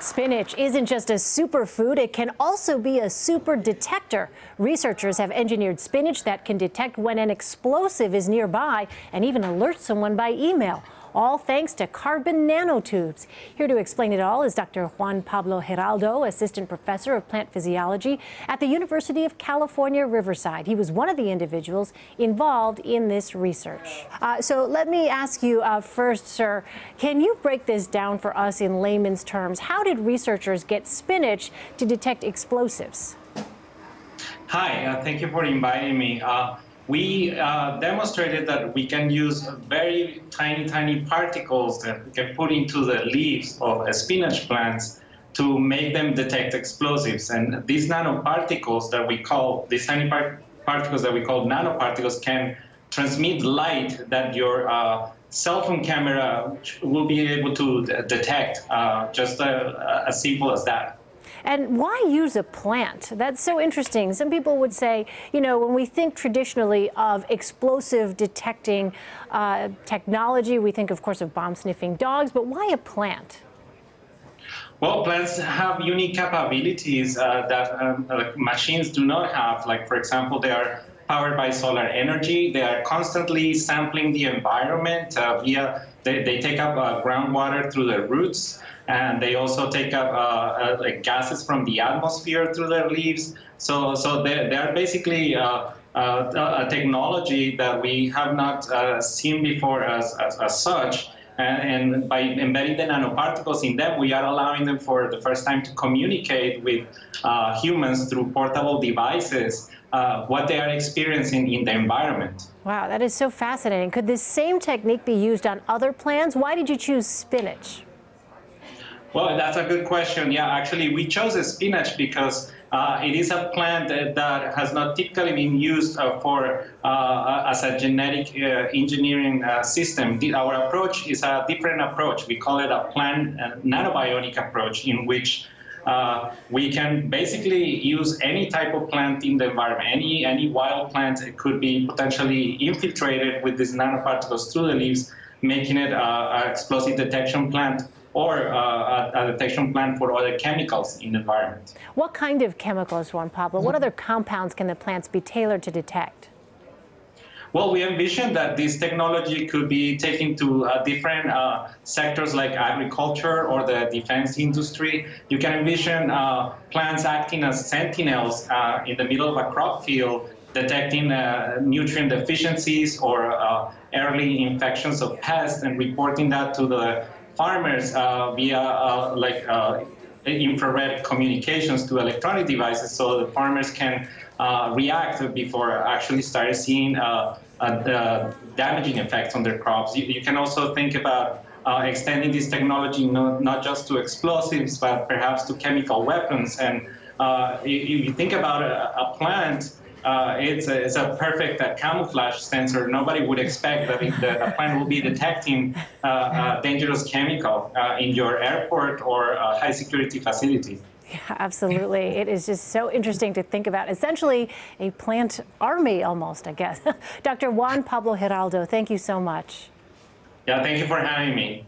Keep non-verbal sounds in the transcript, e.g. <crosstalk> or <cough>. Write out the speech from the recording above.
Spinach isn't just a superfood, it can also be a super detector. Researchers have engineered spinach that can detect when an explosive is nearby and even alert someone by email all thanks to carbon nanotubes. Here to explain it all is Dr. Juan Pablo Giraldo, Assistant Professor of Plant Physiology at the University of California, Riverside. He was one of the individuals involved in this research. Uh, so let me ask you uh, first, sir, can you break this down for us in layman's terms? How did researchers get spinach to detect explosives? Hi, uh, thank you for inviting me. Uh, we uh, demonstrated that we can use very tiny, tiny particles that we can put into the leaves of spinach plants to make them detect explosives. And these nanoparticles that we call, these tiny par particles that we call nanoparticles can transmit light that your uh, cell phone camera will be able to detect, uh, just as simple as that. And why use a plant? That's so interesting. Some people would say, you know, when we think traditionally of explosive detecting uh, technology, we think, of course, of bomb sniffing dogs, but why a plant? Well, plants have unique capabilities uh, that um, machines do not have. Like, for example, they are powered by solar energy. They are constantly sampling the environment uh, via, they, they, take up uh, groundwater through their roots, and they also take up uh, uh like gases from the atmosphere through their leaves. So, so they, they are basically uh, uh, a technology that we have not seen before as, as, as such. And, and, by embedding the nanoparticles in them, we are allowing them for the first time to communicate with uh, humans through portable devices uh, what they are experiencing in the environment. Wow, that is so fascinating. Could this same technique be used on other plants? Why did you choose spinach? Well, that's a good question. Yeah, actually, we chose a spinach because uh, it is a plant that, that, has not typically been used uh, for uh, as a genetic uh, engineering uh, system. The, our approach is a different approach. We call it a plant uh, nanobionic approach, in which we can basically use any type of plant in the environment. Any any wild plant could be potentially infiltrated with these nanoparticles through the leaves, making it an explosive detection plant or uh, a, detection plan for other chemicals in the environment. What kind of chemicals, Juan Pablo? What other compounds can the plants be tailored to detect? Well, we envision that this technology could be taken to uh, different uh, sectors like agriculture or the defense industry. You can envision uh, plants acting as sentinels uh, in the middle of a crop field, detecting uh, nutrient deficiencies or uh, early infections of pests and reporting that to the farmers uh, via uh, like uh, infrared communications to electronic devices so the farmers can uh, react before actually start seeing uh, uh, damaging effects on their crops. You, you can also think about extending this technology not, not just to explosives, but perhaps to chemical weapons. And if you think about a, a plant, uh, it's, a, it's a perfect uh, camouflage sensor. Nobody would expect that the, the plant will be detecting uh, a dangerous chemical uh, in your airport or high security facility. Yeah, absolutely. It is just so interesting to think about. Essentially, a plant army almost, I guess. <laughs> Dr. Juan Pablo Giraldo, thank you so much. Yeah, thank you for having me.